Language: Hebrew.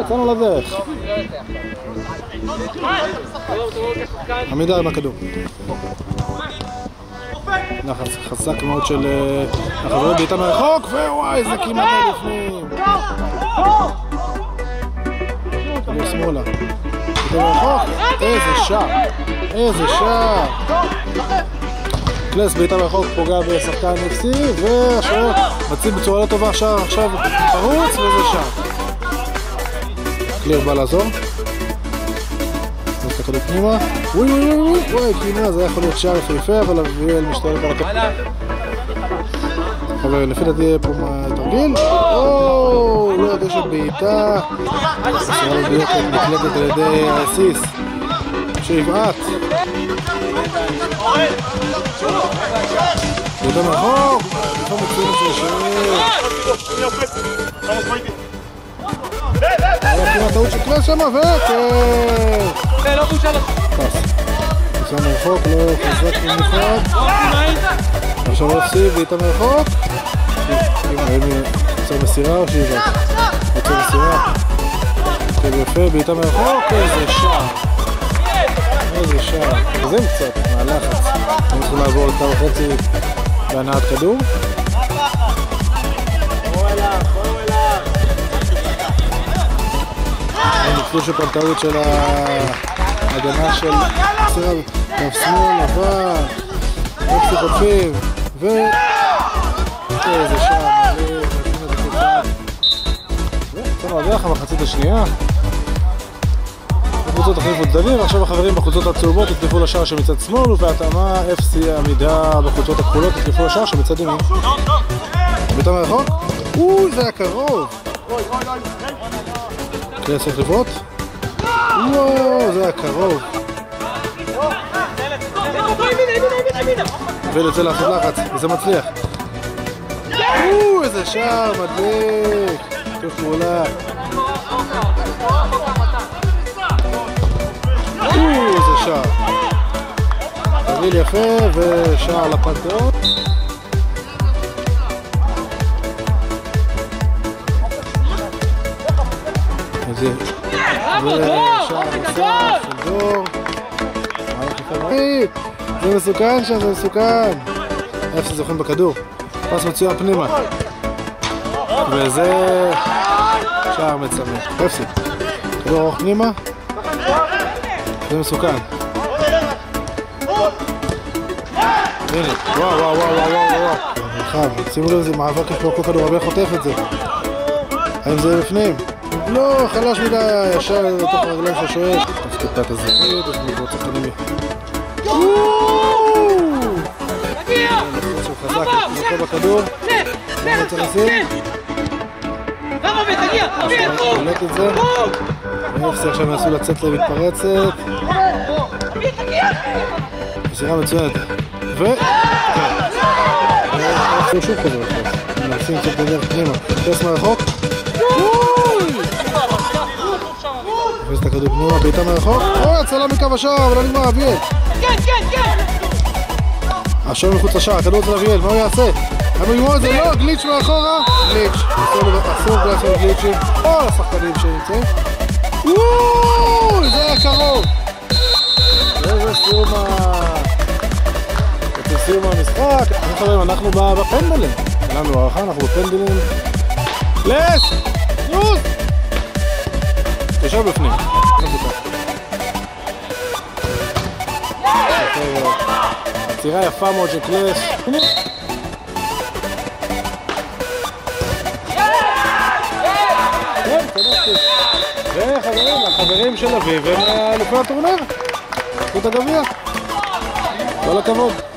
יצאנו לדרך. עמידה עם הכדור. לחץ חזק מאוד של אה, החברים בעיטה מרחוק, ווואי, איזה כמעט בפנים. כדור שמאלה. איזה שער. איזה שער. קלס בעיטה מרחוק פוגע בשחקן FC, והשוער מציב בצורה לא טובה, שער עכשיו פרוץ, וזה שער. קליר בא לעזור. נכנס את הכדור פנימה. וואי וואי וואי וואי, קינה, זה יכול להיות שער יפהפה, אבל אביאל משתלט על הכדור. חברים, לפי דעתי יהיה פה תרגיל. או, לא. שיבעט. בעיטה מרחוק. איפה מוציאים את זה? היה כמעט טעות של קלאס שמה, וכן! לא בושה לך. פס. ניסיון מרחוק, לא חזק במיוחד. עכשיו אפסי, בעיטה מרחוק. האם יוצר מסירה או שאיבה? יוצר מסירה. כן, יפה, בעיטה מרחוק, איזה שער. שער. זה קצת, מהלחץ. אנחנו צריכים לעבור לכמה וחצי בהנעת כדור. הם ניצלו טעות של ההגנה של סרב, כף שמאל, עבר, אופסי חוטפים, ו... איזה שער, נותנים את זה ויצאנו לדרך המחצית השנייה. הקבוצות החליפו צדדים, ועכשיו החברים בחולצות הצהובות יתקפו לשער שמצד שמאל, ובהתאמה FC עמידה בחולצות הכחולות יתקפו לשער שמצד ימין. בעיטה מרחוק? אוי, זה היה קרוב! קלס צריך לבעוט? וואו, זה היה קרוב. ויוצא לעשות לחץ, וזה מצליח. או, איזה שער, מדליק. שיתוף פעולה. שער. תרגיל יפה, ושער לפנתיאון. איזה... ושער נוסף של דור. זה מסוכן שם, זה מסוכן. איפה שזוכים בכדור. פס מצוין פנימה. וזה... שער מצמק. אפסי. כדור ארוך פנימה. זה מסוכן. הנה, וואו וואו וואו וואו וואו וואו. מרחב, שימו לב, זה מאבק יש פה כל כדורגל חוטף את זה. האם זה בפנים? לא, חלש מדי, ישר לתוך הרגליים של השוער. תפקד את הזכרית, יש זה. ואפסי עכשיו מנסו לצאת למתפרצת. מסירה מצוינת. ו... כן. שוב חוזר לפרס. מנסים קצת בדרך פנימה. פרס מרחוק. תופס את הכדור פנימה, בעיטה מרחוק. אוי, הצלה מקו השער, אבל לא נגמר, אביאל. כן, כן, כן! השוער מחוץ לשער, הכדור אצל אביאל, מה הוא יעשה? הם יגמור את זה, לא, גליץ' מאחורה. גליץ'. אסור לעשות גליצ'ים. כל השחקנים שנמצאים. וואו, חברים, אנחנו בפנדלים. אין לנו הערכה, אנחנו בפנדלים. לס! רוץ! תשב בפנים. עצירה יפה מאוד של. הנה. כן. וחברים, החברים של אביב הם אלופי הטורניר. לקחו את הגביע. כל הכבוד.